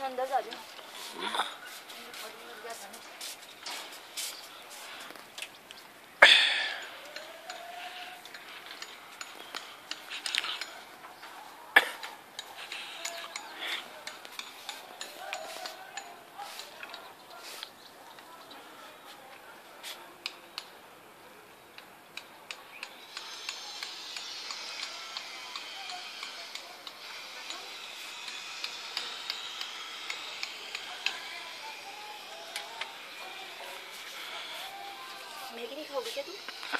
Lên tới? Maggi नहीं खाओगे क्या तुम